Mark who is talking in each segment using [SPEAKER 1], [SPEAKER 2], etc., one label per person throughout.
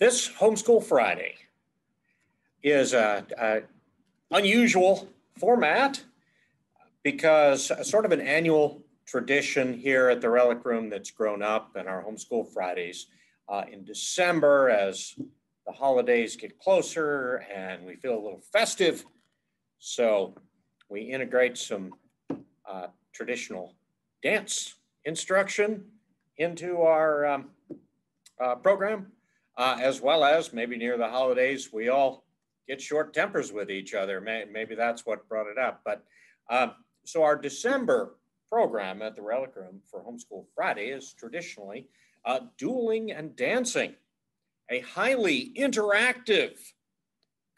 [SPEAKER 1] This Homeschool Friday is a, a unusual format because sort of an annual tradition here at the Relic Room that's grown up in our Homeschool Fridays uh, in December as the holidays get closer and we feel a little festive. So we integrate some uh, traditional dance instruction into our um, uh, program uh, as well as maybe near the holidays, we all get short tempers with each other. Maybe that's what brought it up. But um, so our December program at the Relic Room for Homeschool Friday is traditionally uh, dueling and dancing, a highly interactive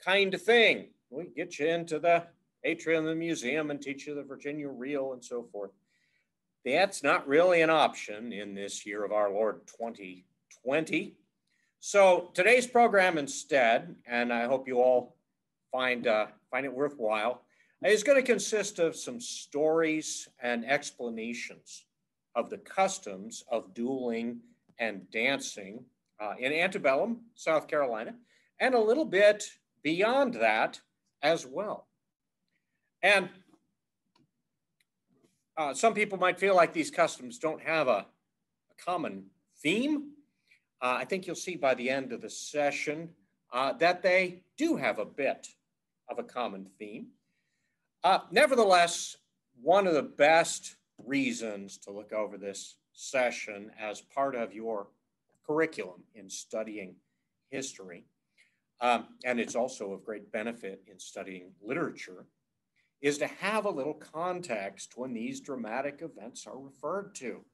[SPEAKER 1] kind of thing. We get you into the atrium of the museum and teach you the Virginia reel and so forth. That's not really an option in this year of our Lord 2020. So today's program instead, and I hope you all find, uh, find it worthwhile, is going to consist of some stories and explanations of the customs of dueling and dancing uh, in antebellum, South Carolina, and a little bit beyond that as well. And uh, some people might feel like these customs don't have a, a common theme, uh, I think you'll see by the end of the session uh, that they do have a bit of a common theme. Uh, nevertheless, one of the best reasons to look over this session as part of your curriculum in studying history, um, and it's also of great benefit in studying literature, is to have a little context when these dramatic events are referred to.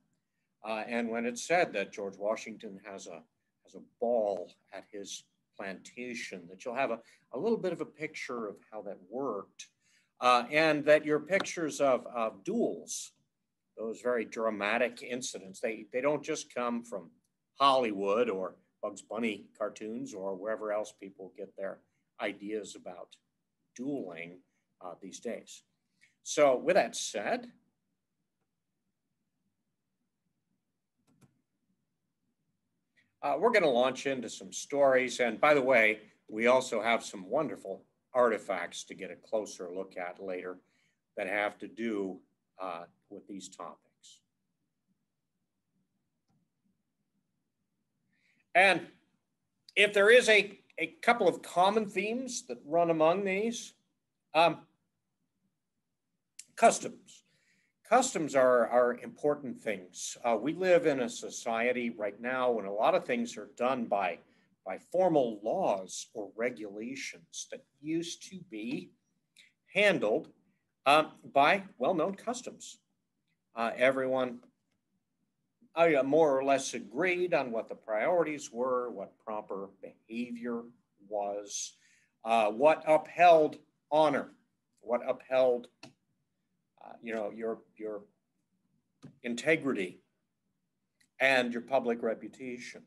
[SPEAKER 1] Uh, and when it's said that George Washington has a, has a ball at his plantation, that you'll have a, a little bit of a picture of how that worked. Uh, and that your pictures of, of duels, those very dramatic incidents, they, they don't just come from Hollywood or Bugs Bunny cartoons or wherever else people get their ideas about dueling uh, these days. So with that said, Uh, we're going to launch into some stories. And by the way, we also have some wonderful artifacts to get a closer look at later that have to do uh, with these topics. And if there is a, a couple of common themes that run among these, um, customs. Customs are, are important things. Uh, we live in a society right now when a lot of things are done by, by formal laws or regulations that used to be handled um, by well-known customs. Uh, everyone uh, more or less agreed on what the priorities were, what proper behavior was, uh, what upheld honor, what upheld uh, you know, your, your integrity and your public reputation.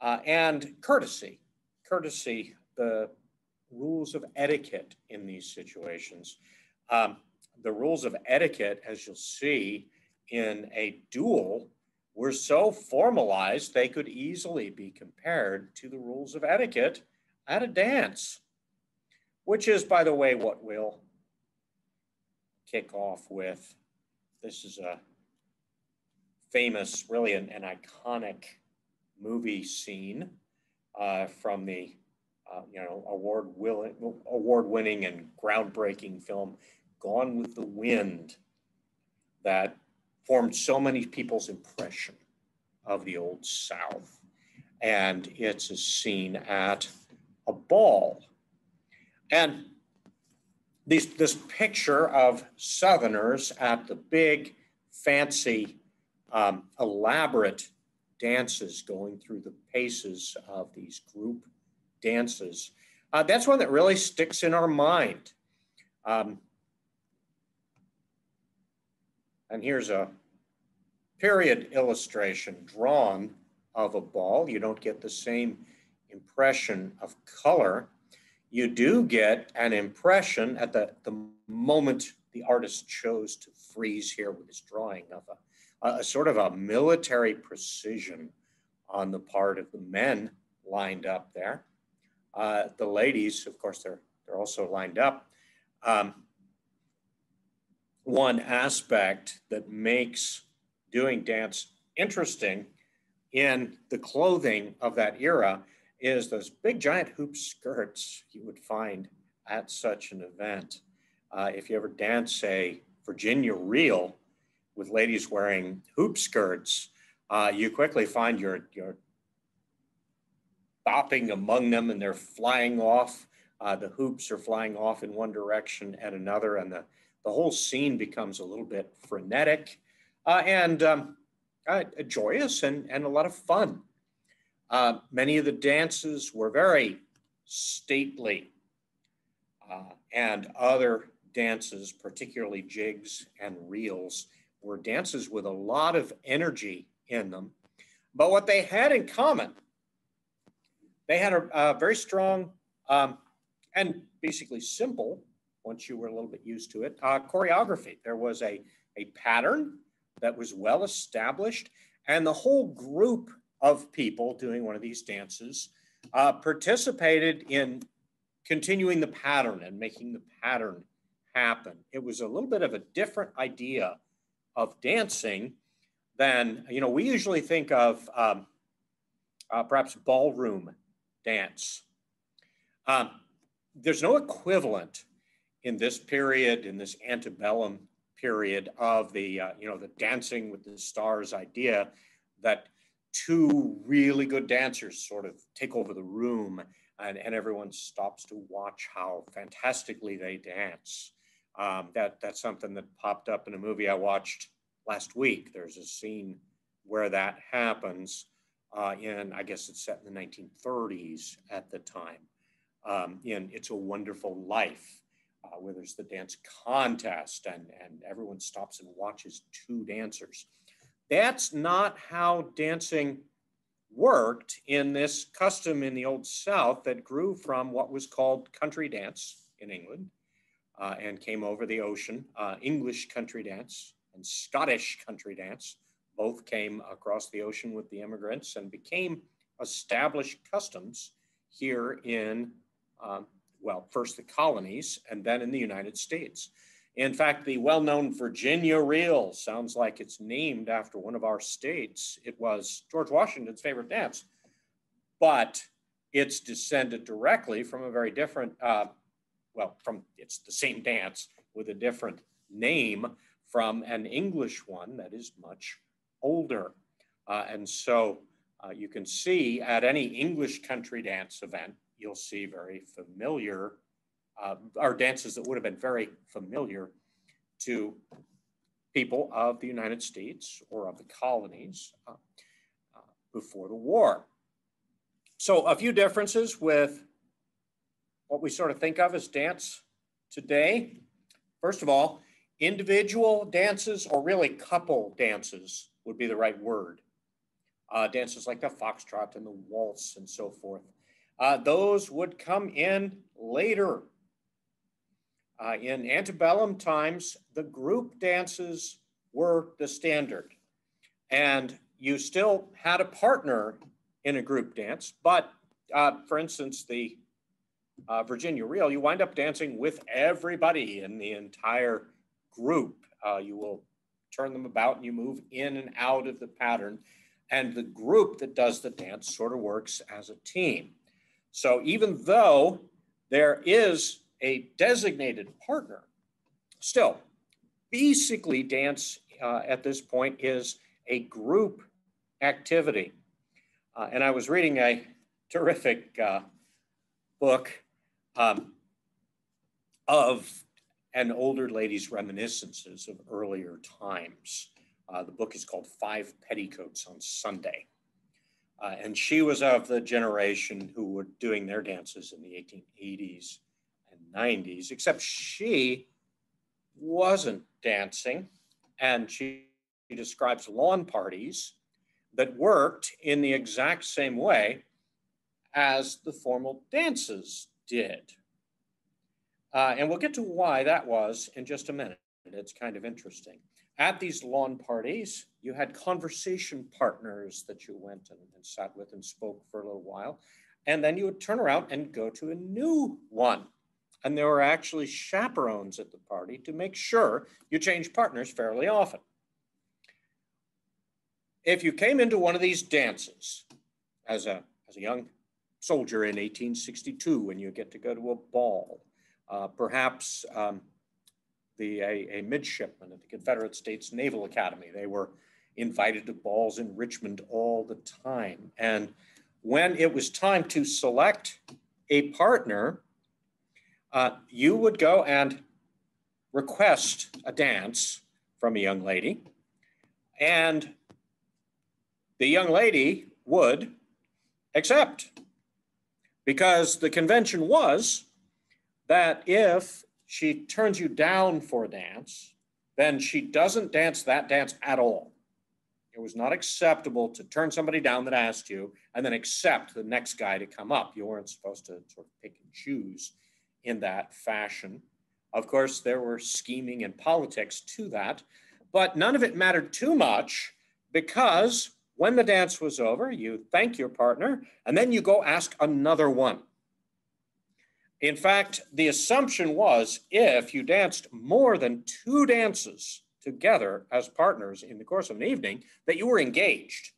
[SPEAKER 1] Uh, and courtesy, courtesy, the rules of etiquette in these situations. Um, the rules of etiquette, as you'll see in a duel, were so formalized they could easily be compared to the rules of etiquette at a dance, which is, by the way, what we'll kick off with. This is a famous, really an, an iconic movie scene uh, from the uh, you know award award winning and groundbreaking film Gone with the Wind that formed so many people's impression of the old South. And it's a scene at a ball. And this picture of Southerners at the big, fancy, um, elaborate dances going through the paces of these group dances. Uh, that's one that really sticks in our mind. Um, and here's a period illustration drawn of a ball. You don't get the same impression of color you do get an impression at the, the moment the artist chose to freeze here with his drawing of a, a sort of a military precision on the part of the men lined up there. Uh, the ladies, of course, they're, they're also lined up. Um, one aspect that makes doing dance interesting in the clothing of that era is those big giant hoop skirts you would find at such an event. Uh, if you ever dance a Virginia reel with ladies wearing hoop skirts, uh, you quickly find you're, bopping among them and they're flying off. Uh, the hoops are flying off in one direction and another, and the, the whole scene becomes a little bit frenetic uh, and um, uh, joyous and, and a lot of fun. Uh, many of the dances were very stately, uh, and other dances, particularly jigs and reels, were dances with a lot of energy in them. But what they had in common, they had a, a very strong um, and basically simple, once you were a little bit used to it, uh, choreography. There was a, a pattern that was well established, and the whole group of people doing one of these dances uh, participated in continuing the pattern and making the pattern happen. It was a little bit of a different idea of dancing than, you know, we usually think of um, uh, perhaps ballroom dance. Um, there's no equivalent in this period, in this antebellum period of the, uh, you know, the dancing with the stars idea that two really good dancers sort of take over the room and, and everyone stops to watch how fantastically they dance. Um, that, that's something that popped up in a movie I watched last week. There's a scene where that happens uh, in, I guess it's set in the 1930s at the time, um, in It's a Wonderful Life, uh, where there's the dance contest and, and everyone stops and watches two dancers. That's not how dancing worked in this custom in the Old South that grew from what was called country dance in England uh, and came over the ocean. Uh, English country dance and Scottish country dance both came across the ocean with the immigrants and became established customs here in, um, well, first the colonies and then in the United States. In fact, the well known Virginia Reel sounds like it's named after one of our states. It was George Washington's favorite dance, but it's descended directly from a very different, uh, well, from it's the same dance with a different name from an English one that is much older. Uh, and so uh, you can see at any English country dance event, you'll see very familiar uh, are dances that would have been very familiar to people of the United States or of the colonies uh, uh, before the war. So a few differences with what we sort of think of as dance today. First of all, individual dances or really couple dances would be the right word. Uh, dances like the foxtrot and the waltz and so forth. Uh, those would come in later uh, in antebellum times, the group dances were the standard. And you still had a partner in a group dance, but uh, for instance, the uh, Virginia Reel, you wind up dancing with everybody in the entire group. Uh, you will turn them about and you move in and out of the pattern. And the group that does the dance sort of works as a team. So even though there is a designated partner. Still, basically, dance uh, at this point is a group activity. Uh, and I was reading a terrific uh, book um, of an older lady's reminiscences of earlier times. Uh, the book is called Five Petticoats on Sunday. Uh, and she was of the generation who were doing their dances in the 1880s 90s, except she wasn't dancing. And she, she describes lawn parties that worked in the exact same way as the formal dances did. Uh, and we'll get to why that was in just a minute. It's kind of interesting. at these lawn parties, you had conversation partners that you went and, and, sat with and spoke for a little while. And then you would turn around and go to a new one. And there were actually chaperones at the party to make sure you change partners fairly often. If you came into one of these dances as a, as a young soldier in 1862, when you get to go to a ball, uh, perhaps um, the, a, a midshipman at the Confederate States Naval Academy. They were invited to balls in Richmond all the time. And when it was time to select a partner, uh, you would go and request a dance from a young lady. And the young lady would accept because the convention was that if she turns you down for a dance, then she doesn't dance that dance at all. It was not acceptable to turn somebody down that asked you and then accept the next guy to come up. You weren't supposed to sort of pick and choose in that fashion. Of course, there were scheming and politics to that, but none of it mattered too much because when the dance was over, you thank your partner and then you go ask another one. In fact, the assumption was if you danced more than two dances together as partners in the course of an evening, that you were engaged.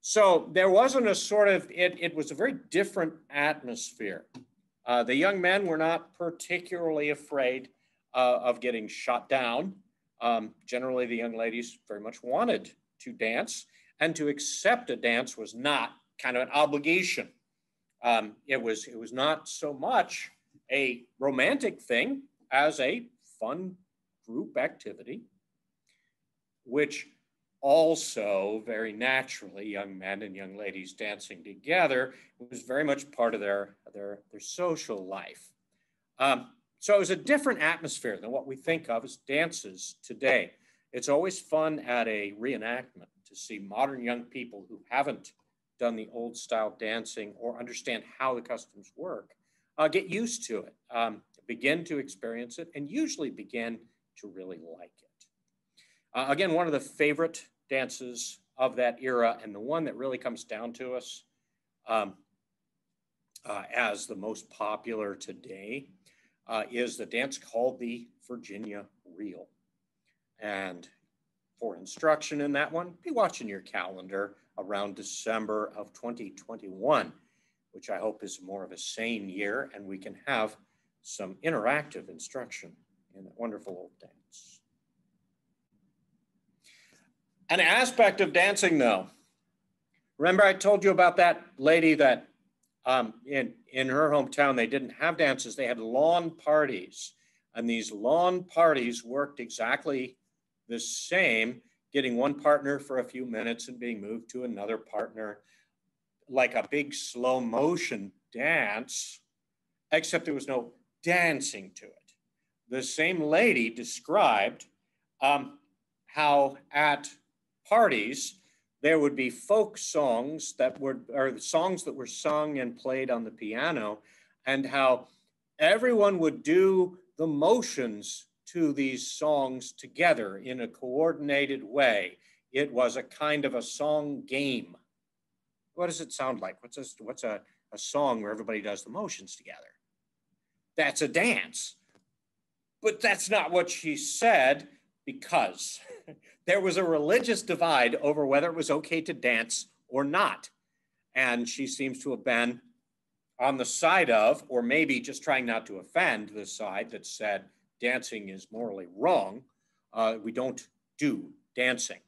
[SPEAKER 1] So there wasn't a sort of, it, it was a very different atmosphere. Uh, the young men were not particularly afraid uh, of getting shot down. Um, generally, the young ladies very much wanted to dance, and to accept a dance was not kind of an obligation. Um, it was it was not so much a romantic thing as a fun group activity, which also very naturally young men and young ladies dancing together was very much part of their their their social life. Um, so it was a different atmosphere than what we think of as dances today. It's always fun at a reenactment to see modern young people who haven't done the old style dancing or understand how the customs work, uh, get used to it, um, begin to experience it, and usually begin to really like it. Uh, again, one of the favorite dances of that era, and the one that really comes down to us um, uh, as the most popular today, uh, is the dance called the Virginia Reel. And for instruction in that one, be watching your calendar around December of 2021, which I hope is more of a sane year and we can have some interactive instruction in that wonderful old dance. An aspect of dancing though, remember I told you about that lady that um, in, in her hometown, they didn't have dances, they had lawn parties. And these lawn parties worked exactly the same getting one partner for a few minutes and being moved to another partner, like a big slow motion dance, except there was no dancing to it. The same lady described um, how at parties there would be folk songs that were, or songs that were sung and played on the piano, and how everyone would do the motions to these songs together in a coordinated way. It was a kind of a song game. What does it sound like? What's a, what's a, a song where everybody does the motions together? That's a dance. But that's not what she said because there was a religious divide over whether it was okay to dance or not. And she seems to have been on the side of, or maybe just trying not to offend the side that said, dancing is morally wrong. Uh, we don't do dancing.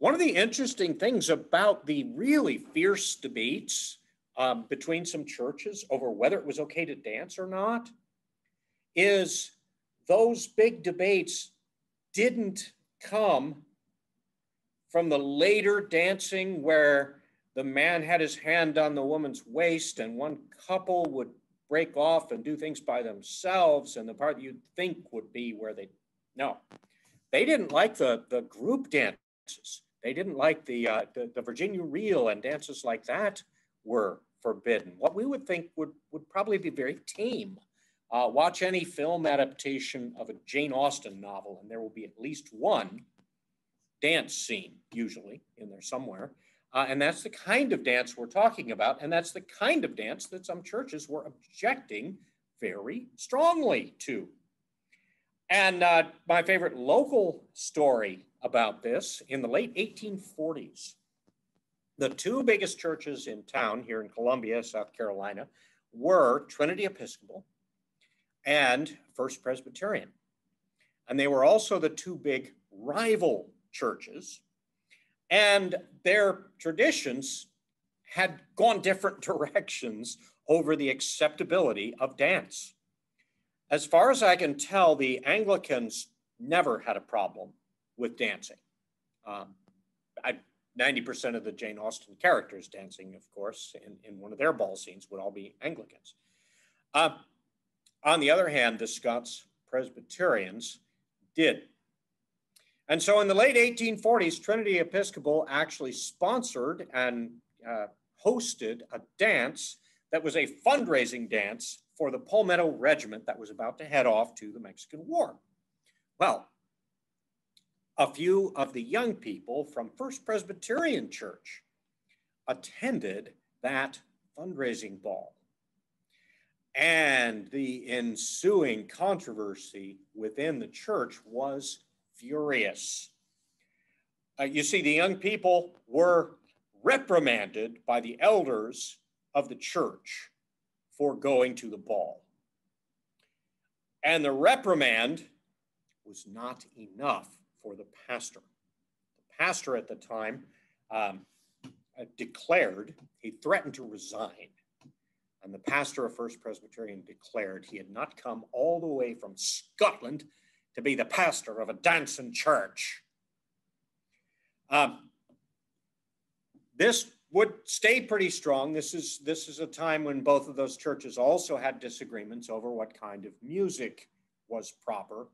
[SPEAKER 1] One of the interesting things about the really fierce debates um, between some churches over whether it was okay to dance or not is those big debates didn't come from the later dancing where the man had his hand on the woman's waist and one couple would break off and do things by themselves and the part you'd think would be where they no. They didn't like the the group dances. They didn't like the uh, the, the virginia reel and dances like that were forbidden. What we would think would would probably be very tame Uh, watch any film adaptation of a Jane Austen novel, and there will be at least one dance scene, usually in there somewhere. Uh, and that's the kind of dance we're talking about. And that's the kind of dance that some churches were objecting very strongly to. And uh, my favorite local story about this in the late 1840s, the two biggest churches in town here in Columbia, South Carolina, were Trinity Episcopal and First Presbyterian. And they were also the two big rival churches. And their traditions had gone different directions over the acceptability of dance. As far as I can tell, the Anglicans never had a problem with dancing. Um, I, 90% of the Jane Austen characters dancing, of course, in, in one of their ball scenes would all be Anglicans. Uh, on the other hand, the Scots Presbyterians did. And so in the late 1840s, Trinity Episcopal actually sponsored and uh, hosted a dance that was a fundraising dance for the Palmetto Regiment that was about to head off to the Mexican War. Well, a few of the young people from First Presbyterian Church attended that fundraising ball. And the ensuing controversy within the church was furious. Uh, you see, the young people were reprimanded by the elders of the church for going to the ball. And the reprimand was not enough for the pastor. The pastor at the time um, uh, declared, he threatened to resign. And the pastor of First Presbyterian declared he had not come all the way from Scotland to be the pastor of a dancing church. Um, this would stay pretty strong. This is this is a time when both of those churches also had disagreements over what kind of music was proper.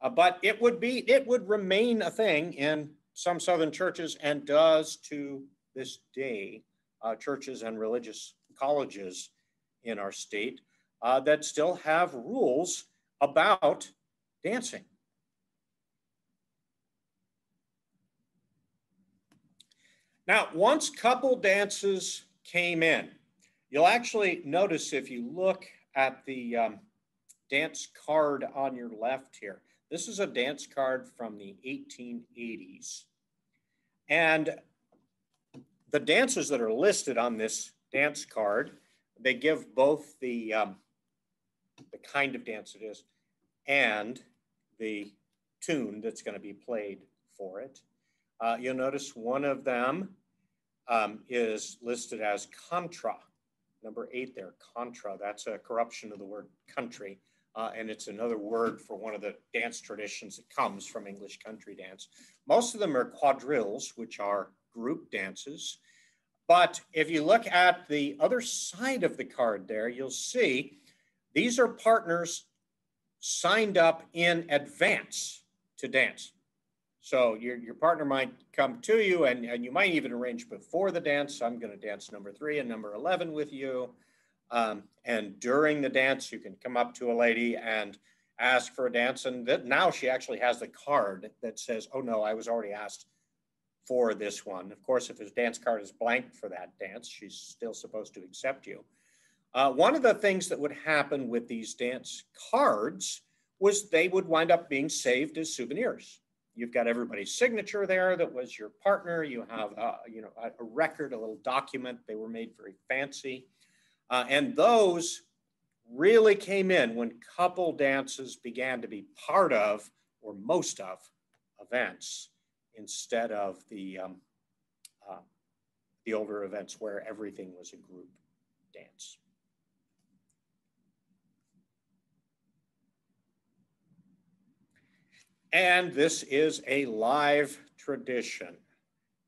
[SPEAKER 1] Uh, but it would be it would remain a thing in some southern churches and does to this day uh, churches and religious colleges in our state uh, that still have rules about dancing. Now, once couple dances came in, you'll actually notice if you look at the um, dance card on your left here, this is a dance card from the 1880s. And the dances that are listed on this dance card, they give both the, um, the kind of dance it is and the tune that's going to be played for it. Uh, you'll notice one of them um, is listed as contra, number eight there, contra. That's a corruption of the word country. Uh, and it's another word for one of the dance traditions that comes from English country dance. Most of them are quadrilles, which are group dances. But if you look at the other side of the card there, you'll see these are partners signed up in advance to dance. So your, your partner might come to you and, and you might even arrange before the dance. I'm going to dance number three and number 11 with you. Um, and during the dance, you can come up to a lady and ask for a dance. And that now she actually has the card that says, oh no, I was already asked for this one. Of course, if his dance card is blank for that dance, she's still supposed to accept you. Uh, one of the things that would happen with these dance cards was they would wind up being saved as souvenirs. You've got everybody's signature there that was your partner. You have, uh, you know, a, a, record, a little document. They were made very fancy. Uh, and those really came in when couple dances began to be part of, or most of, events instead of the, um, uh, the older events where everything was a group dance. And this is a live tradition.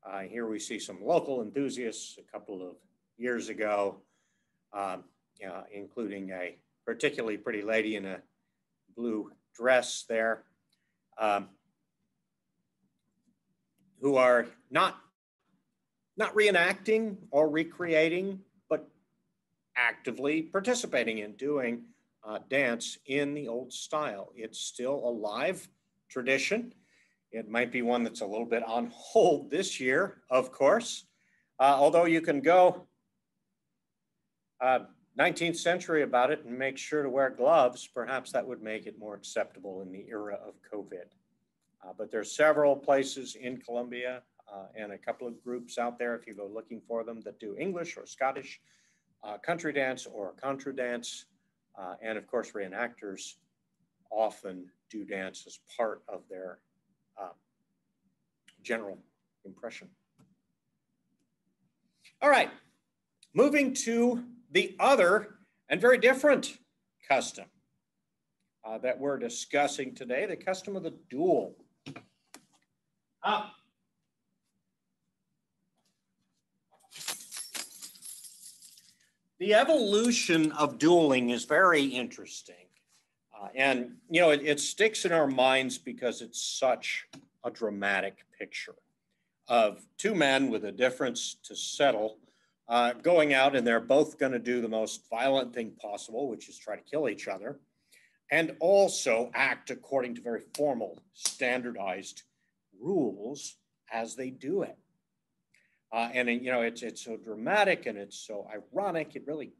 [SPEAKER 1] Uh, here we see some local enthusiasts a couple of years ago, um, uh, including a particularly pretty lady in a blue dress there, um, who are not, not reenacting or recreating, but actively participating in doing uh, dance in the old style. It's still a live tradition. It might be one that's a little bit on hold this year, of course, uh, although you can go uh, 19th century about it and make sure to wear gloves. Perhaps that would make it more acceptable in the era of COVID. Uh, but there's several places in Columbia uh, and a couple of groups out there, if you go looking for them, that do English or Scottish uh, country dance or contra dance. Uh, and of course, reenactors often do dance as part of their uh, general impression. All right, moving to the other and very different custom uh, that we're discussing today, the custom of the duel. Uh, the evolution of dueling is very interesting. Uh, and, you know, it, it, sticks in our minds because it's such a dramatic picture of two men with a difference to settle uh, going out, and they're both going to do the most violent thing possible, which is try to kill each other, and also act according to very formal, standardized rules as they do it. Uh, and you know, it's it's so dramatic and it's so ironic. It really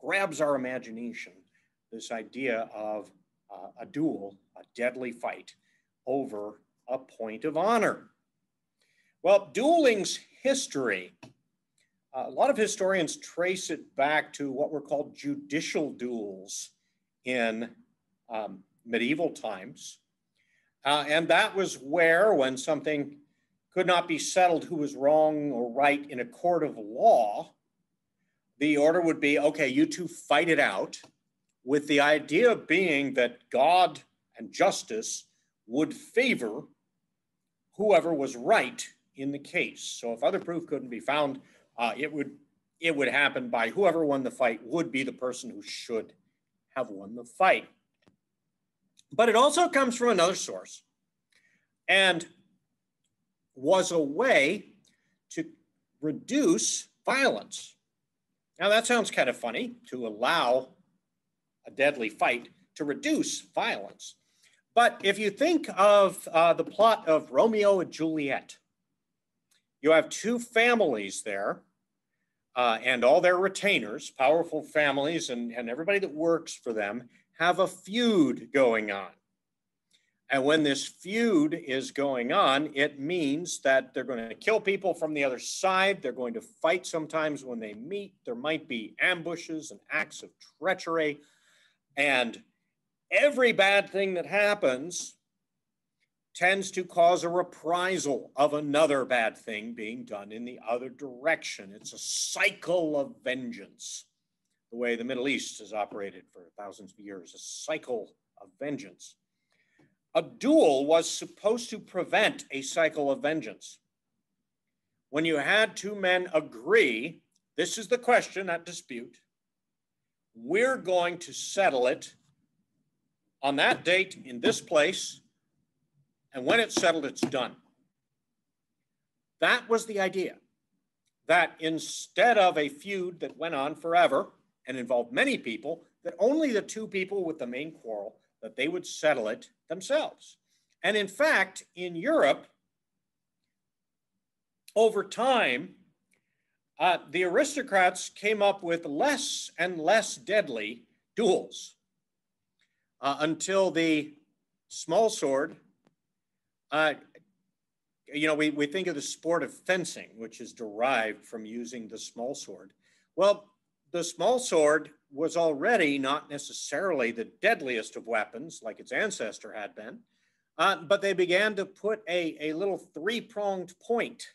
[SPEAKER 1] grabs our imagination. This idea of uh, a duel, a deadly fight over a point of honor. Well, dueling's history. Uh, a lot of historians trace it back to what were called judicial duels in um, medieval times. Uh, and that was where, when something could not be settled who was wrong or right in a court of law, the order would be okay, you two fight it out, with the idea being that God and justice would favor whoever was right in the case. So if other proof couldn't be found, uh, it would it would happen by whoever won the fight would be the person who should have won the fight. But it also comes from another source. And was a way to reduce violence. Now, that sounds kind of funny to allow a deadly fight to reduce violence. But if you think of uh, the plot of Romeo and Juliet, you have two families there uh, and all their retainers, powerful families, and, and everybody that works for them have a feud going on. And when this feud is going on, it means that they're going to kill people from the other side. They're going to fight sometimes when they meet. There might be ambushes and acts of treachery. And every bad thing that happens tends to cause a reprisal of another bad thing being done in the other direction. It's a cycle of vengeance, the way the Middle East has operated for thousands of years, a cycle of vengeance. A duel was supposed to prevent a cycle of vengeance. When you had two men agree, this is the question at dispute, we're going to settle it on that date in this place, and when it's settled, it's done. That was the idea. That instead of a feud that went on forever and involved many people, that only the two people with the main quarrel that they would settle it themselves. And in fact, in Europe, over time, uh, the aristocrats came up with less and less deadly duels uh, until the small sword. Uh, you know, we, we think of the sport of fencing, which is derived from using the small sword. Well, the small sword was already not necessarily the deadliest of weapons like its ancestor had been, uh, but they began to put a, a little three pronged point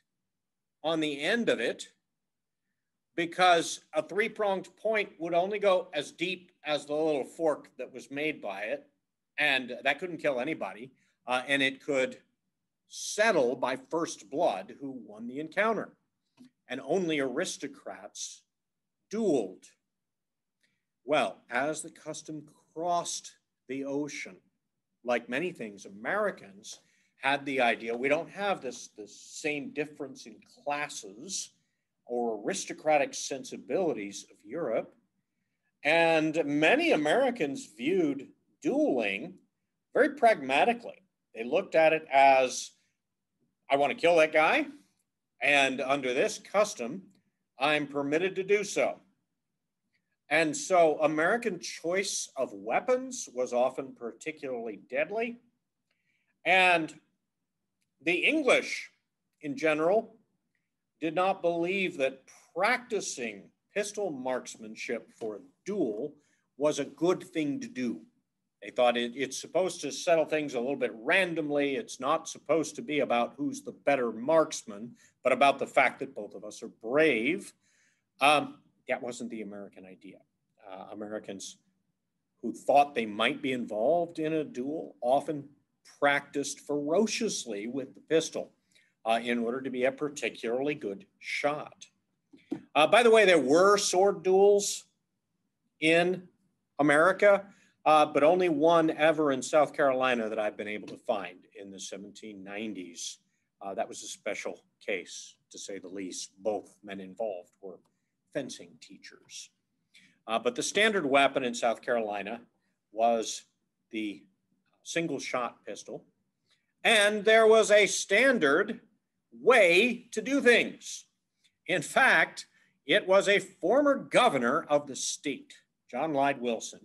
[SPEAKER 1] on the end of it because a three pronged point would only go as deep as the little fork that was made by it. And that couldn't kill anybody. Uh, and it could settle by first blood who won the encounter. And only aristocrats dueled. Well, as the custom crossed the ocean, like many things, Americans had the idea we don't have this, this same difference in classes or aristocratic sensibilities of Europe. And many Americans viewed dueling very pragmatically. They looked at it as I want to kill that guy, and under this custom, I'm permitted to do so. And so, American choice of weapons was often particularly deadly. And the English, in general, did not believe that practicing pistol marksmanship for a duel was a good thing to do. They thought it, it's supposed to settle things a little bit randomly. It's not supposed to be about who's the better marksman, but about the fact that both of us are brave. Um, that wasn't the American idea. Uh, Americans who thought they might be involved in a duel often practiced ferociously with the pistol uh, in order to be a particularly good shot. Uh, by the way, there were sword duels in America, uh, but only one ever in South Carolina that I've been able to find in the 1790s. Uh, that was a special case, to say the least. Both men involved were fencing teachers. Uh, but the standard weapon in South Carolina was the single shot pistol. And there was a standard way to do things. In fact, it was a former governor of the state, John Lyde Wilson,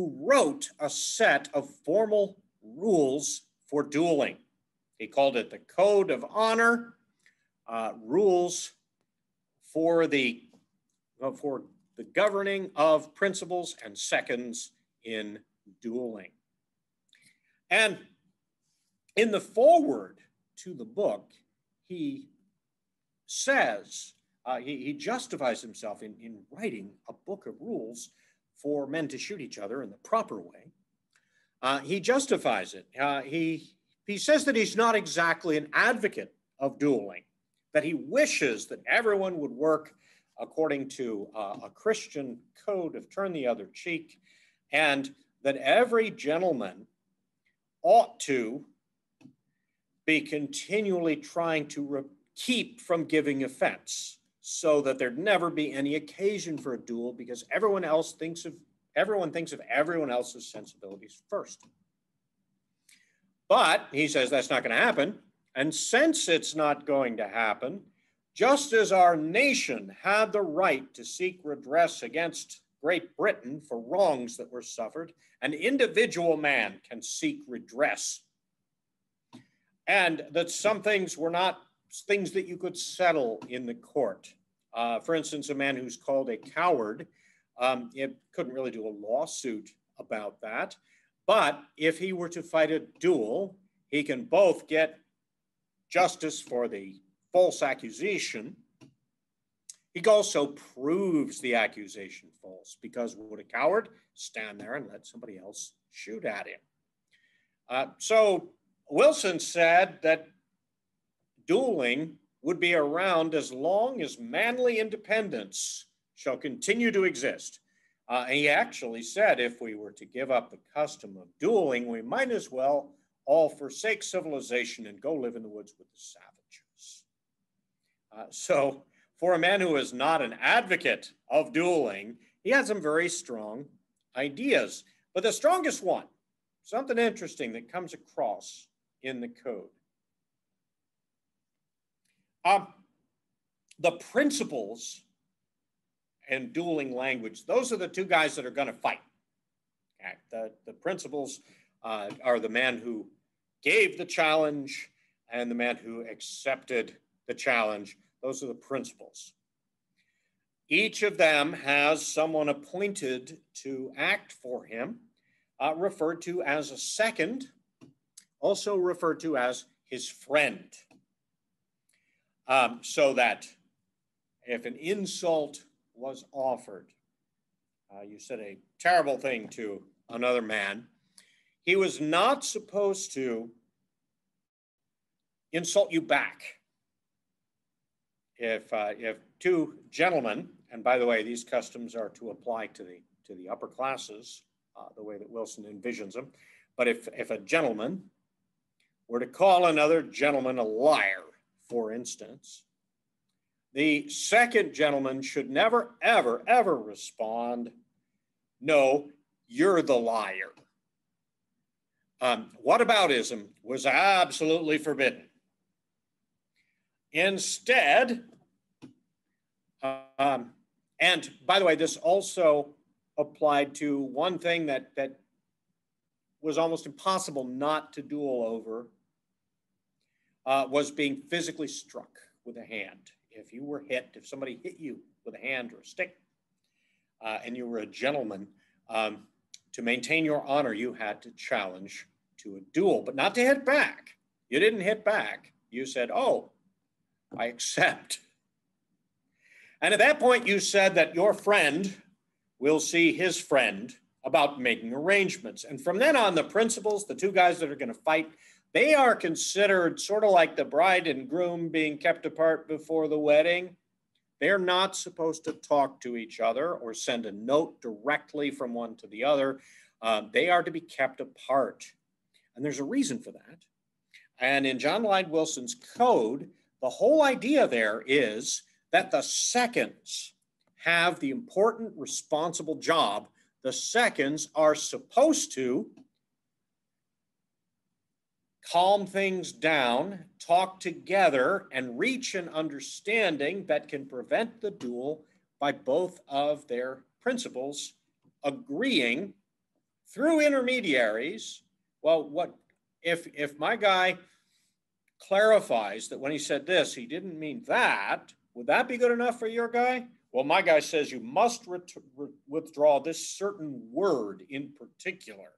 [SPEAKER 1] who wrote a set of formal rules for dueling. He called it the Code of Honor, uh, rules for the uh, for the governing of principals and seconds in dueling. And in the foreword to the book, he says, uh, he, he, justifies himself in, in writing a book of rules for men to shoot each other in the proper way. Uh, he justifies it. Uh, he, he says that he's not exactly an advocate of dueling, that he wishes that everyone would work according to uh, a Christian code of turn the other cheek, and that every gentleman ought to be continually trying to re- keep from giving offense so that there'd never be any occasion for a duel because everyone else thinks of everyone thinks of everyone else's sensibilities first. But he says that's not going to happen. And since it's not going to happen, just as our nation had the right to seek redress against Great Britain for wrongs that were suffered, an individual man can seek redress. And that some things were not things that you could settle in the court. Uh, for instance, a man who's called a coward, um, it couldn't really do a lawsuit about that. But if he were to fight a duel, he can both get justice for the false accusation. He also proves the accusation false because would a coward stand there and let somebody else shoot at him? Uh, so Wilson said that dueling would be around as long as manly independence shall continue to exist. Uh, he actually said if we were to give up the custom of dueling, we might as well all forsake civilization and go live in the woods with the savages. Uh, so, for a man who is not an advocate of dueling, he had some very strong ideas. But the strongest one, something interesting that comes across in the code. Um, the principals and dueling language, those are the two guys that are going to fight. The, the principals uh, are the man who gave the challenge and the man who accepted the challenge. Those are the principals. Each of them has someone appointed to act for him, uh, referred to as a second, also referred to as his friend. Um, so that if an insult was offered, uh, you said a terrible thing to another man, he was not supposed to insult you back. If, uh, if two gentlemen, and by the way, these customs are to apply to the, to the upper classes, uh, the way that Wilson envisions them, but if, if a gentleman were to call another gentleman a liar, for instance, the second gentleman should never, ever, ever respond, no, you're the liar. Um, whataboutism was absolutely forbidden. Instead, um, and by the way, this also applied to one thing that, that was almost impossible not to duel over uh, was being physically struck with a hand. If you were hit, if somebody hit you with a hand or a stick, uh, and you were a gentleman, um, to maintain your honor, you had to challenge to a duel, but not to hit back. You didn't hit back. You said, Oh, I accept. And at that point, you said that your friend will see his friend about making arrangements. And from then on, the principals, the two guys that are going to fight, they are considered sort of like the bride and groom being kept apart before the wedding. They're not supposed to talk to each other or send a note directly from one to the other. Uh, they are to be kept apart. And there's a reason for that. And in John Lyde Wilson's code, the whole idea there is that the seconds have the important, responsible job. The seconds are supposed to calm things down, talk together, and reach an understanding that can prevent the duel by both of their principals agreeing through intermediaries. Well, what if if my guy clarifies that when he said this, he didn't mean that? Would that be good enough for your guy? Well, my guy says you must ret- re- withdraw this certain word in particular.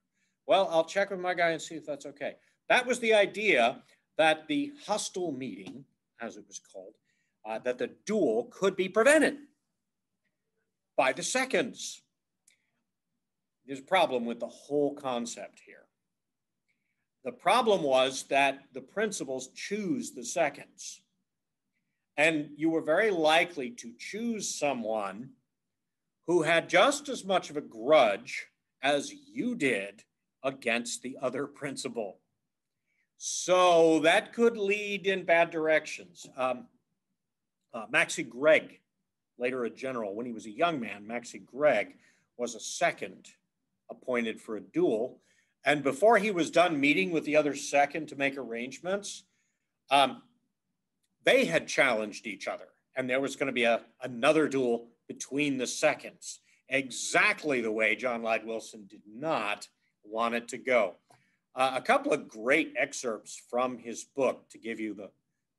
[SPEAKER 1] Well, I'll check with my guy and see if that's okay. That was the idea that the hostile meeting, as it was called, uh, that the duel could be prevented by the seconds. There's a problem with the whole concept here. The problem was that the principals choose the seconds. And you were very likely to choose someone who had just as much of a grudge as you did against the other principal. So that could lead in bad directions. Um, uh, Maxcy Gregg, later a general, when he was a young man, Maxcy Gregg was a second appointed for a duel. And before he was done meeting with the other second to make arrangements, um, they had challenged each other. And there was going to be a, another duel between the seconds, exactly the way John Lyde Wilson did not want it to go. Uh, a couple of great excerpts from his book to give you the,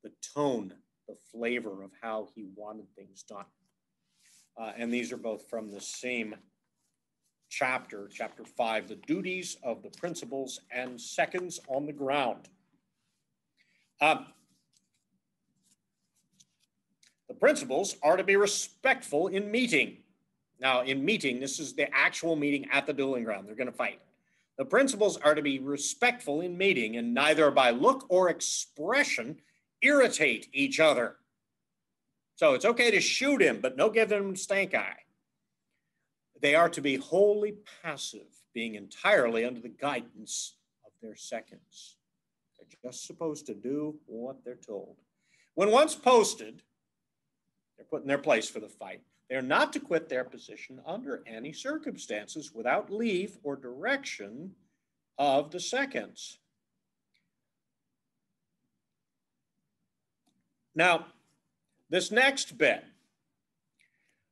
[SPEAKER 1] the tone, the flavor of how he wanted things done. Uh, and these are both from the same chapter, chapter five, the duties of the principals and seconds on the ground. Um, the principals are to be respectful in meeting. Now, in meeting, this is the actual meeting at the dueling ground. They're going to fight. The principals are to be respectful in meeting and neither by look or expression irritate each other. So it's okay to shoot him, but no give him stank eye. They are to be wholly passive, being entirely under the guidance of their seconds. They're just supposed to do what they're told. When once posted, they're put in their place for the fight. They are not to quit their position under any circumstances without leave or direction of the seconds. Now, this next bit,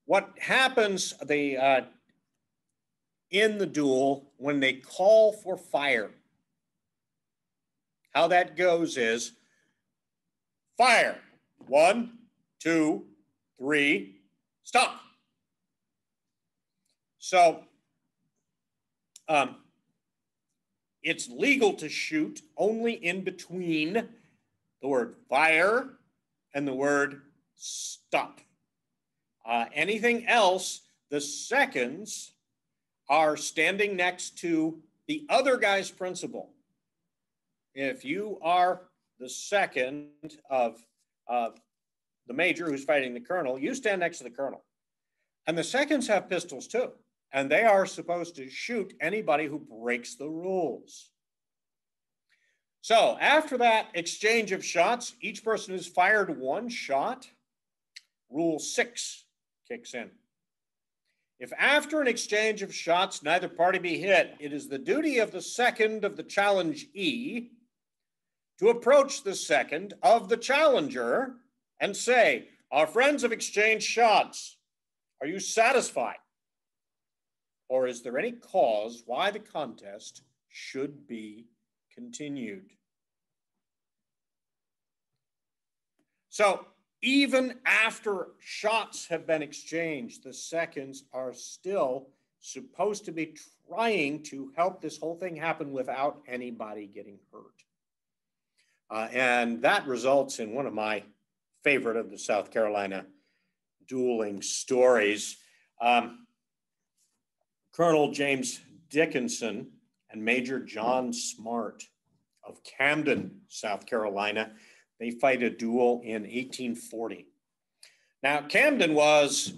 [SPEAKER 1] what happens the uh, in the duel when they call for fire? How that goes is fire. One, two, three, stop. So um, it's legal to shoot only in between the word fire and the word stop. Uh, anything else, the seconds are standing next to the other guy's principal. If you are the second of, of the major who's fighting the colonel, you stand next to the colonel. And the seconds have pistols too. And they are supposed to shoot anybody who breaks the rules. So after that exchange of shots, each person has fired one shot. Rule six kicks in. If after an exchange of shots neither party be hit, it is the duty of the second of the challenge E to approach the second of the challenger and say, Our friends have exchanged shots. Are you satisfied? Or is there any cause why the contest should be continued? So, even after shots have been exchanged, the seconds are still supposed to be trying to help this whole thing happen without anybody getting hurt. Uh, and that results in one of my favorite of the South Carolina dueling stories. Um, Colonel James Dickinson and Major John Smart of Camden, South Carolina, they fight a duel in 1840. Now, Camden was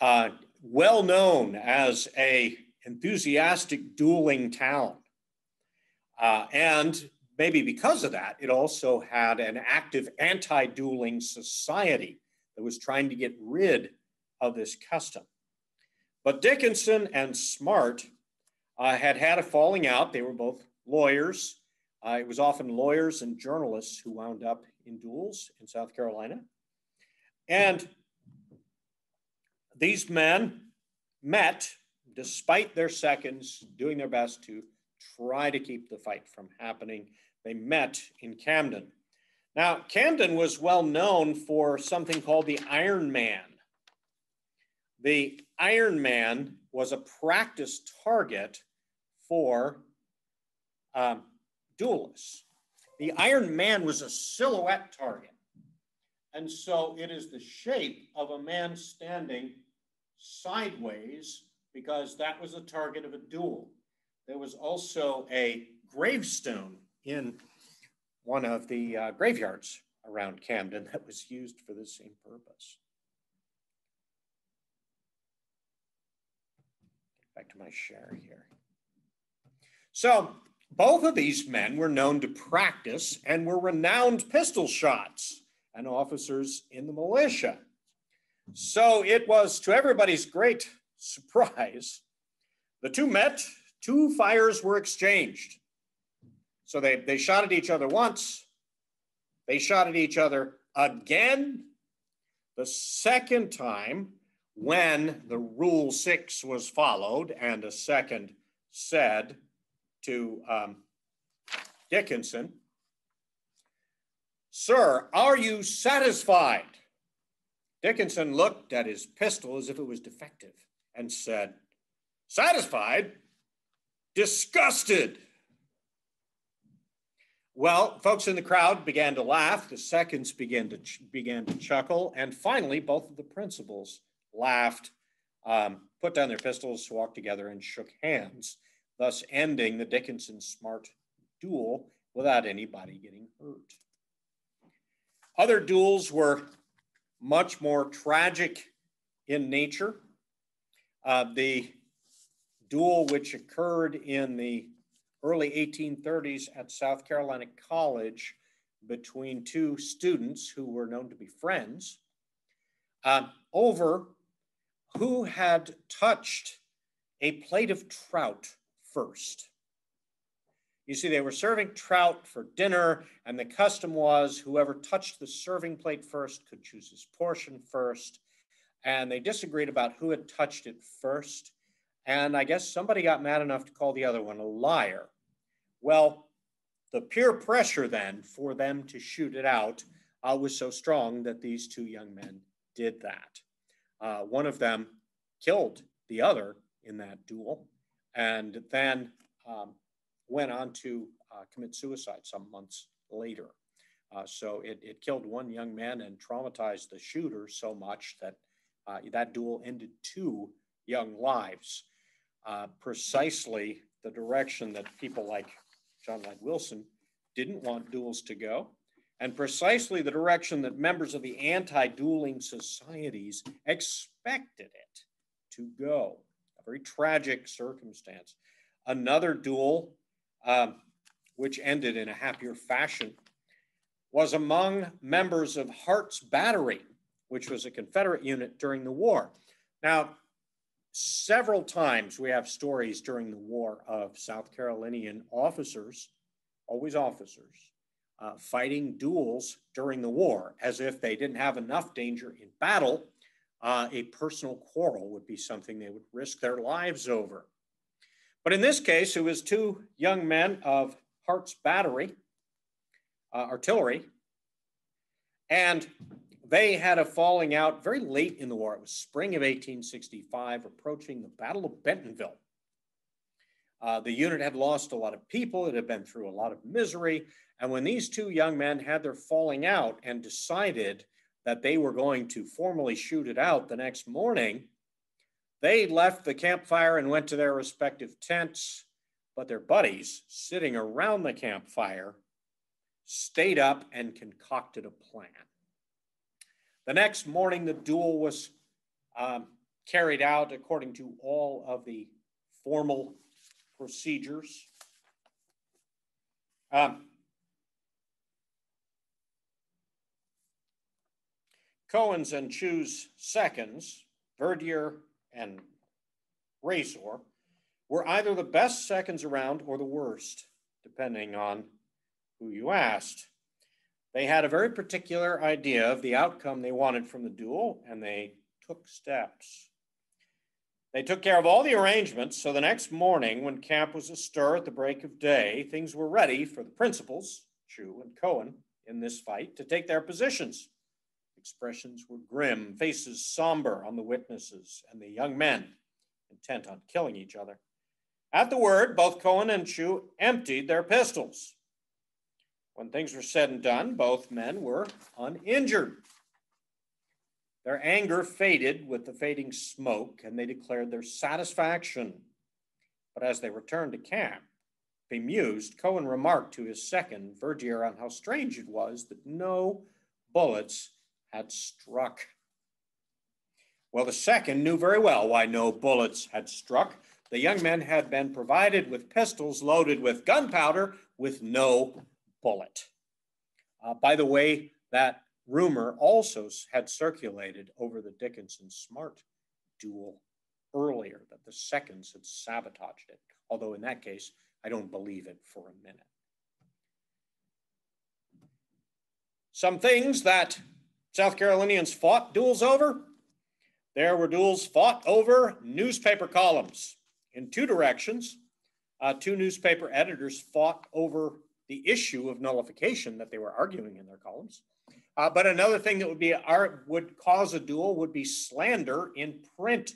[SPEAKER 1] uh, well known as a enthusiastic dueling town. Uh, and maybe because of that, it also had an active anti-dueling society that was trying to get rid of this custom. But Dickinson and Smart uh, had had a falling out. They were both lawyers. Uh, it was often lawyers and journalists who wound up in duels in South Carolina. And these men met, despite their seconds doing their best to try to keep the fight from happening. They met in Camden. Now, Camden was well known for something called the Iron Man. The Iron Man was a practice target for um, duelists. The Iron Man was a silhouette target. And so it is the shape of a man standing sideways because that was the target of a duel. There was also a gravestone in one of the uh, graveyards around Camden that was used for the same purpose. Back to my share here. So both of these men were known to practice and were renowned pistol shots and officers in the militia. So it was to everybody's great surprise, the two met, two fires were exchanged. So they, they shot at each other once, they shot at each other again. The second time, when the rule six was followed and a second said, to um, Dickinson, Sir, are you satisfied? Dickinson looked at his pistol as if it was defective and said, Satisfied? Disgusted. Well, folks in the crowd began to laugh. The seconds began to ch- began to chuckle, and finally, both of the principals laughed, um, put down their pistols, walked together, and shook hands thus ending the Dickinson Smart duel without anybody getting hurt. Other duels were much more tragic in nature. Uh, the duel which occurred in the early 1830s at South Carolina College between two students who were known to be friends uh, over who had touched a plate of trout first. You see, they were serving trout for dinner, and the custom was whoever touched the serving plate first could choose his portion first. And they disagreed about who had touched it first. And I guess somebody got mad enough to call the other one a liar. Well, the peer pressure then for them to shoot it out uh, was so strong that these two young men did that. Uh, one of them killed the other in that duel and then um, went on to uh, commit suicide some months later. Uh, so it, it killed one young man and traumatized the shooter so much that uh, that duel ended two young lives. Uh, precisely the direction that people like John Lyde Wilson didn't want duels to go, and precisely the direction that members of the anti dueling societies expected it to go a very tragic circumstance. Another duel, um, which ended in a happier fashion, was among members of Hart's Battery, which was a Confederate unit during the war. Now, several times we have stories during the war of South Carolinian officers, always officers, uh, fighting duels during the war as if they didn't have enough danger in battle. Uh, a personal quarrel would be something they would risk their lives over. But in this case, it was two young men of Hart's Battery, uh, artillery, and they had a falling out very late in the war. It was spring of 1865, approaching the Battle of Bentonville. Uh, the unit had lost a lot of people, it had been through a lot of misery. And when these two young men had their falling out and decided that they were going to formally shoot it out the next morning, they left the campfire and went to their respective tents. But their buddies sitting around the campfire stayed up and concocted a plan. The next morning, the duel was um, carried out according to all of the formal procedures. Um, Cohen's and Chu's seconds, Verdier and Razor, were either the best seconds around or the worst, depending on who you asked. They had a very particular idea of the outcome they wanted from the duel, and they took steps. They took care of all the arrangements, so the next morning, when camp was astir at the break of day, things were ready for the principals, Chu and Cohen, in this fight to take their positions. Expressions were grim, faces somber on the witnesses and the young men, intent on killing each other. At the word, both Cohen and Chu emptied their pistols. When things were said and done, both men were uninjured. Their anger faded with the fading smoke, and they declared their satisfaction. But as they returned to camp, bemused, Cohen remarked to his second, Verdier, on how strange it was that no bullets had struck. Well, the second knew very well why no bullets had struck. The young men had been provided with pistols loaded with gunpowder with no bullet. Uh, by the way, that rumor also had circulated over the Dickinson Smart duel earlier that the seconds had sabotaged it, although in that case, I don't believe it for a minute. Some things that South Carolinians fought duels over. There were duels fought over newspaper columns in two directions. Uh, two newspaper editors fought over the issue of nullification that they were arguing in their columns. Uh, but another thing that would be would cause a duel would be slander in print.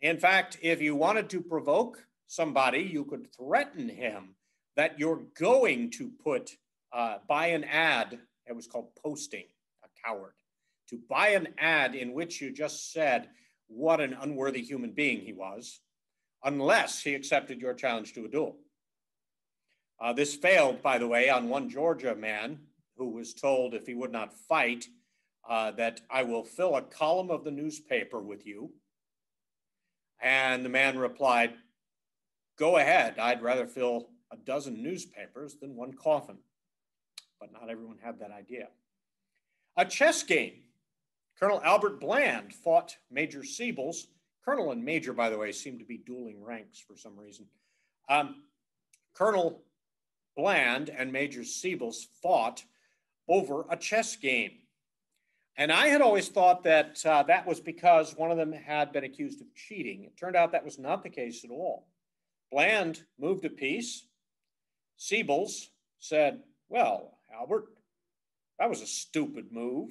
[SPEAKER 1] In fact, if you wanted to provoke somebody, you could threaten him that you're going to put uh, buy an ad. It was called posting, a coward, to buy an ad in which you just said what an unworthy human being he was, unless he accepted your challenge to a duel. Uh, this failed, by the way, on one Georgia man who was told if he would not fight, uh, that I will fill a column of the newspaper with you. And the man replied, Go ahead, I'd rather fill a dozen newspapers than one coffin. But not everyone had that idea. A chess game. Colonel Albert Bland fought Major Siebels. Colonel and Major, by the way, seem to be dueling ranks for some reason. Um, Colonel Bland and Major Siebels fought over a chess game. And I had always thought that uh, that was because one of them had been accused of cheating. It turned out that was not the case at all. Bland moved a piece. Siebels said, Well, Albert, that was a stupid move.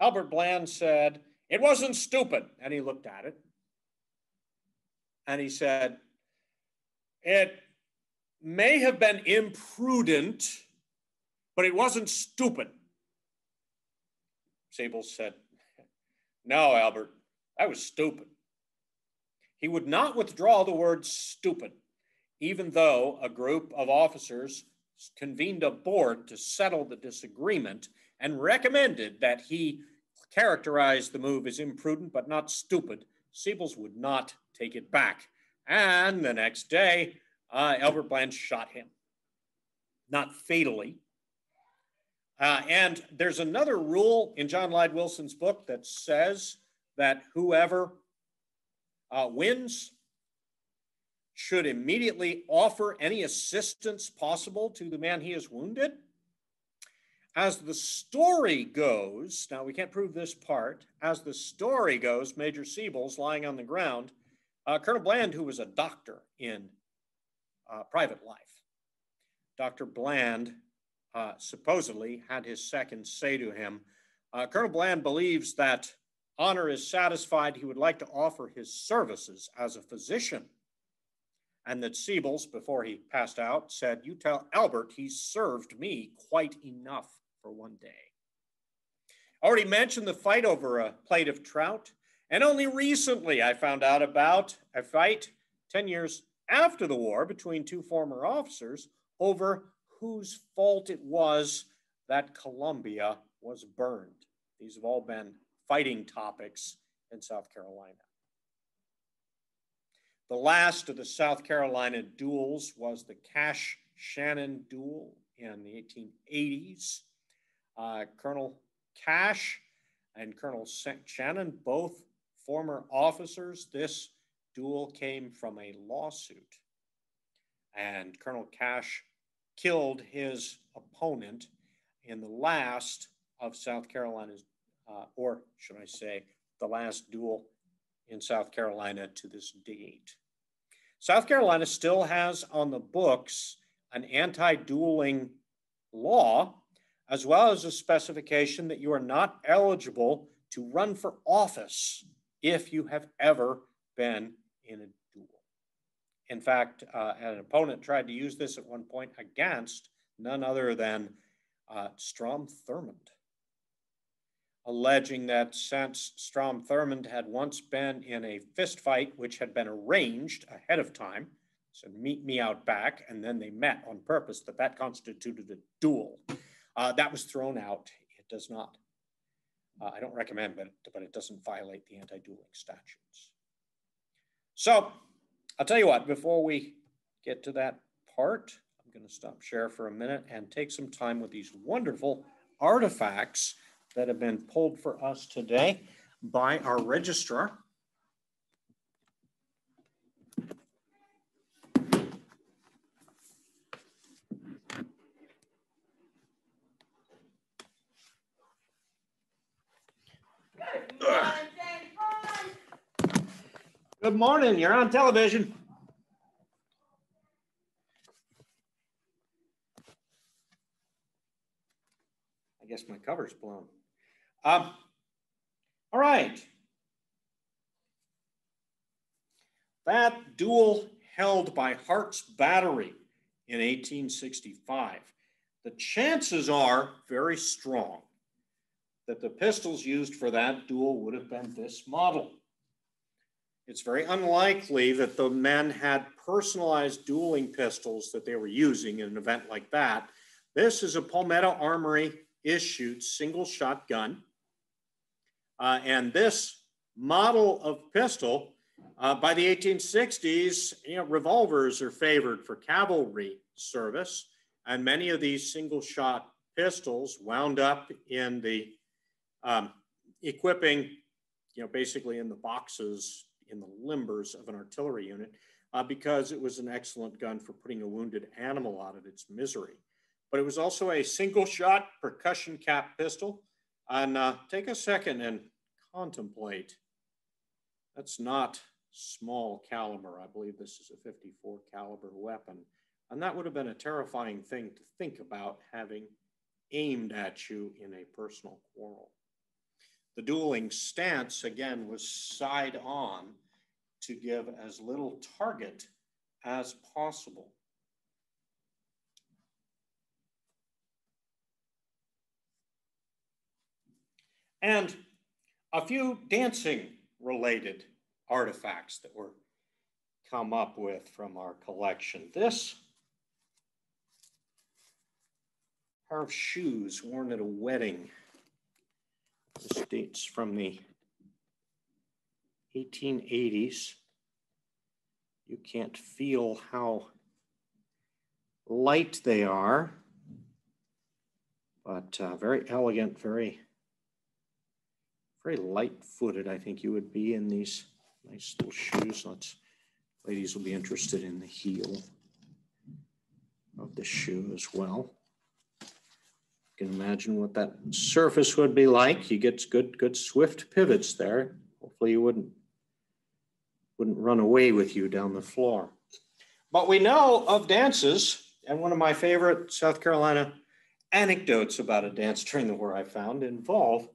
[SPEAKER 1] Albert Bland said, It wasn't stupid. And he looked at it. And he said, It may have been imprudent, but it wasn't stupid. Siebels said, No, Albert, that was stupid. He would not withdraw the word stupid, even though a group of officers convened a board to settle the disagreement and recommended that he characterize the move as imprudent but not stupid. Siebels would not take it back. And the next day, uh, Albert Bland shot him, not fatally. Uh, and there's another rule in John Lyde Wilson's book that says that whoever uh, wins should immediately offer any assistance possible to the man he has wounded. As the story goes, now we can't prove this part, as the story goes, Major Siebel's lying on the ground. Uh, Colonel Bland, who was a doctor in uh, private life, Dr. Bland uh, supposedly had his second say to him, uh, Colonel Bland believes that honor is satisfied. He would like to offer his services as a physician. And that Siebels, before he passed out, said, You tell Albert he served me quite enough for one day. I already mentioned the fight over a plate of trout. And only recently I found out about a fight 10 years after the war between two former officers over whose fault it was that Columbia was burned. These have all been fighting topics in South Carolina. The last of the South Carolina duels was the Cash Shannon duel in the 1880s. Uh, Colonel Cash and Colonel Shannon, both former officers, this duel came from a lawsuit. And Colonel Cash killed his opponent in the last of South Carolina's, uh, or should I say, the last duel in South Carolina to this date. South Carolina still has on the books an anti dueling law, as well as a specification that you are not eligible to run for office if you have ever been in a duel. in fact, uh, an opponent tried to use this at one point against none other than uh, Strom Thurmond, alleging that since Strom Thurmond had once been in a fist fight which had been arranged ahead of time, so meet me out back, and then they met on purpose, that that constituted a duel. Uh, that was thrown out. It does not. Uh, I don't recommend, but, but it doesn't violate the anti-dueling statutes. So I'll tell you what, before we get to that part, I'm going to stop share for a minute and take some time with these wonderful artifacts that have been pulled for us today by our registrar. Good morning. You're on television. I guess my cover's blown. Um, all right. That duel held by Hart's Battery in 1865. The chances are very strong that the pistols used for that duel would have been this model. It's very unlikely that the men had personalized dueling pistols that they were using in an event like that. This is a Palmetto Armory issued single shot gun. Uh, and this model of pistol, uh, by the 1860s, you know, revolvers are favored for cavalry service. And many of these single shot pistols wound up in the um, equipping, you know, basically in the boxes in the limbers of an artillery unit uh, because it was an excellent gun for putting a wounded animal out of its misery. But it was also a single shot percussion cap pistol. And uh, take a second and contemplate. That's not small caliber. I believe this is a 54 caliber weapon. And that would have been a terrifying thing to think about having aimed at you in a personal quarrel. The dueling stance, again, was side on to give as little target as possible. And a few dancing related artifacts that were come up with from our collection. This pair of shoes worn at a wedding this dates from the 1880s. You can't feel how light they are, but uh, very elegant, very, very light footed, I think you would be in these nice little shoes. Let's, ladies will be interested in the heel of the shoe as well. You can imagine what that surface would be like. You get good, good swift pivots there. Hopefully you wouldn't, wouldn't run away with you down the floor. But we know of dances, and one of my favorite South Carolina anecdotes about a dance during the war I found involve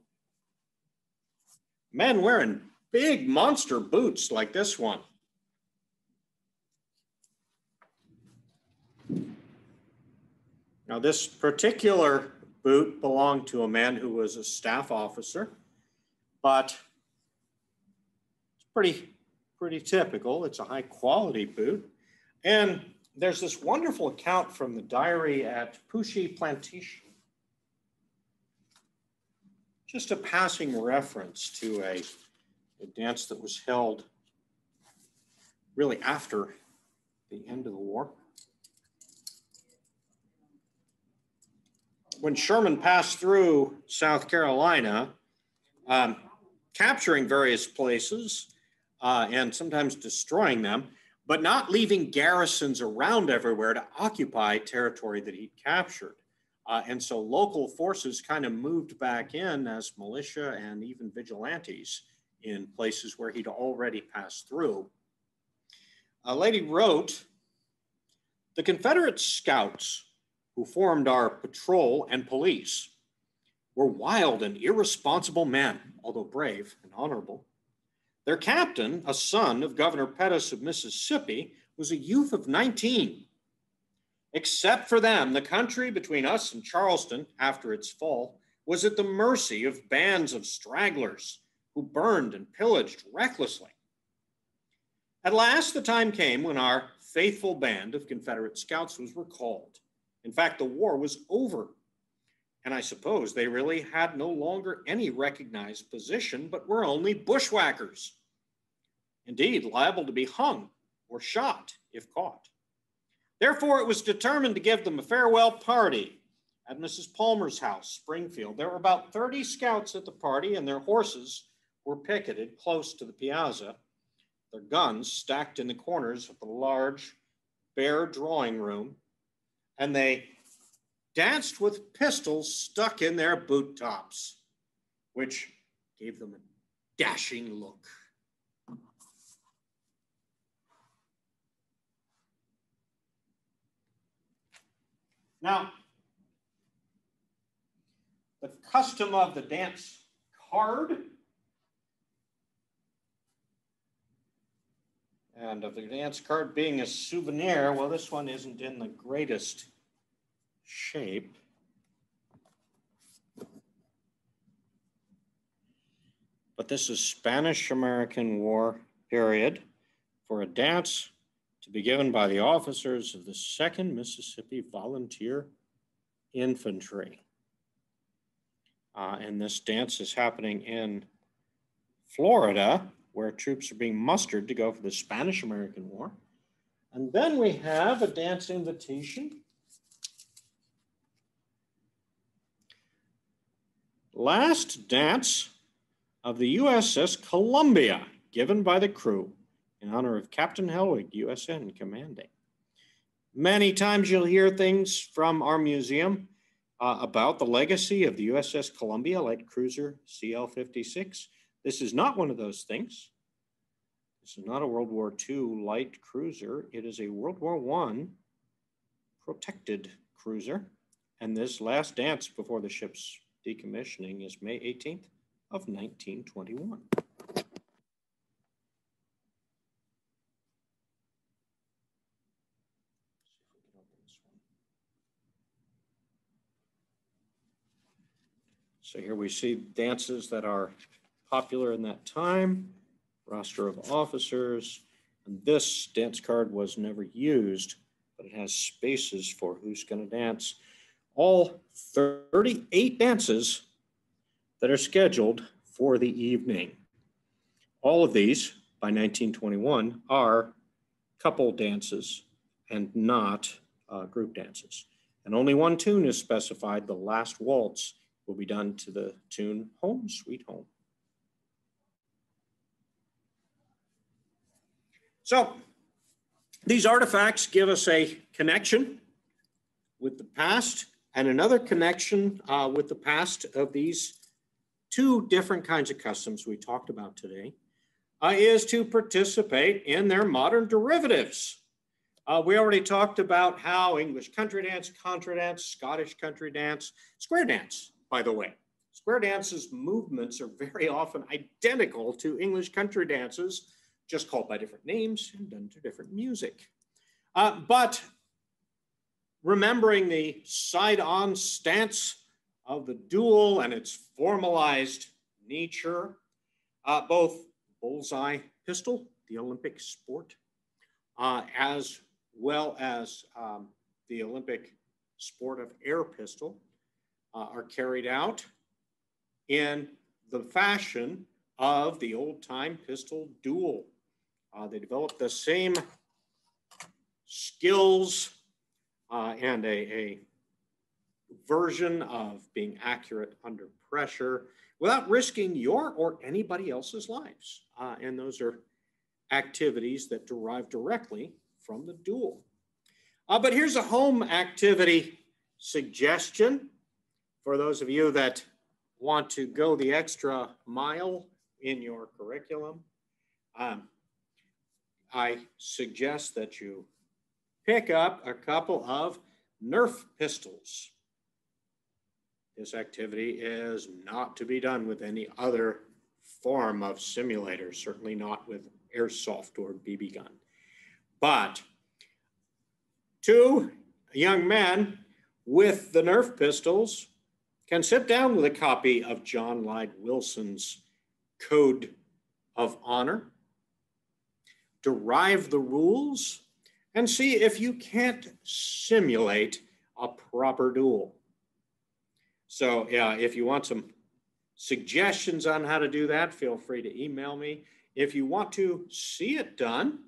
[SPEAKER 1] men wearing big monster boots like this one. Now, this particular boot belonged to a man who was a staff officer, but it's pretty, pretty typical. It's a high quality boot. And there's this wonderful account from the diary at Pooshee Plantation. Just a passing reference to a, a dance that was held really after the end of the war. When Sherman passed through South Carolina, um, capturing various places uh, and sometimes destroying them, but not leaving garrisons around everywhere to occupy territory that he'd captured. Uh, and so local forces kind of moved back in as militia and even vigilantes in places where he'd already passed through. A lady wrote, the Confederate scouts who formed our patrol and police were wild and irresponsible men, although brave and honorable. Their captain, a son of Governor Pettus of Mississippi, was a youth of 19. Except for them, the country between us and Charleston, after its fall, was at the mercy of bands of stragglers who burned and pillaged recklessly. At last, the time came when our faithful band of Confederate scouts was recalled. In fact, the war was over and I suppose they really had no longer any recognized position, but were only bushwhackers. Indeed, liable to be hung or shot if caught. Therefore, it was determined to give them a farewell party at Mrs. Palmer's house, Springfield. There were about 30 scouts at the party, and their horses were picketed close to the piazza, their guns stacked in the corners of the large, bare drawing room, and they danced with pistols stuck in their boot tops, which gave them a dashing look. Now, the custom of the dance card and of the dance card being a souvenir, well, this one isn't in the greatest shape. But this is Spanish-American War period for a dance to be given by the officers of the 2nd Mississippi Volunteer Infantry. Uh, and this dance is happening in Florida, where troops are being mustered to go for the Spanish American War. And then we have a dance invitation Last dance of the USS Columbia, given by the crew in honor of Captain Helwig, USN commanding. Many times you'll hear things from our museum uh, about the legacy of the USS Columbia light cruiser CL-56. This is not one of those things. This is not a World War II light cruiser. It is a World War I protected cruiser. And this last dance before the ship's decommissioning is May 18th of 1921. So here we see dances that are popular in that time, roster of officers, and this dance card was never used, but it has spaces for who's going to dance all 38 dances that are scheduled for the evening. All of these by 1921 are couple dances and not uh, group dances. And only one tune is specified. The last waltz will be done to the tune Home Sweet Home. So these artifacts give us a connection with the past and another connection uh, with the past of these two different kinds of customs we talked about today uh, is to participate in their modern derivatives. Uh, we already talked about how English country dance, contra dance, Scottish country dance, square dance by the way. Square dances movements are very often identical to English country dances, just called by different names and done to different music. Uh, but remembering the side-on stance of the duel and its formalized nature, uh, both bullseye pistol, the Olympic sport, uh, as well as um, the Olympic sport of air pistol, uh, are carried out in the fashion of the old time pistol duel. Uh, they developed the same skills uh, and a, a version of being accurate under pressure without risking your or anybody else's lives. Uh, and those are activities that derive directly from the duel. Uh, but here's a home activity suggestion for those of you that want to go the extra mile in your curriculum. Um, I suggest that you pick up a couple of Nerf pistols. This activity is not to be done with any other form of simulator, certainly not with airsoft or BB gun. But two young men with the Nerf pistols can sit down with a copy of John Lyde Wilson's Code of Honor, derive the rules, and see if you can't simulate a proper duel. So yeah, if you want some suggestions on how to do that, feel free to email me. If you want to see it done,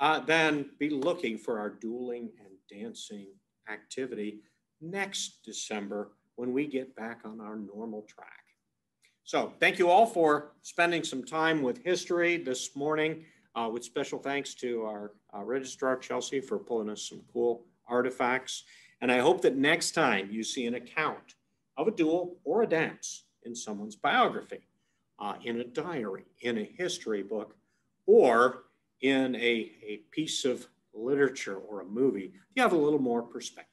[SPEAKER 1] uh, then be looking for our dueling and dancing activity next December when we get back on our normal track. So thank you all for spending some time with history this morning uh, with special thanks to our uh, registrar, Chelsea, for pulling us some cool artifacts. And I hope that next time you see an account of a duel or a dance in someone's biography, uh, in a diary, in a history book, or in a, a piece of literature or a movie, you have a little more perspective.